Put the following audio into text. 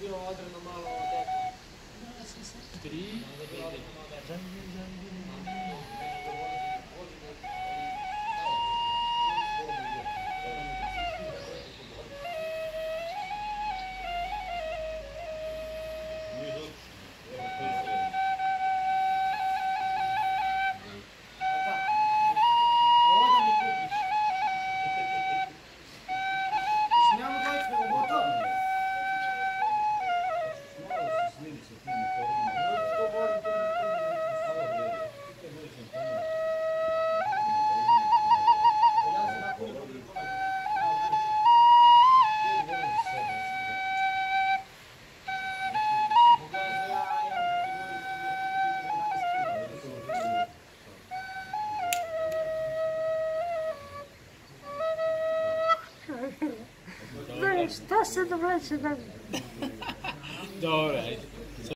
Bio odre na malo deko. Tri. Ovo šta se dovleče da... Dobro, ajde.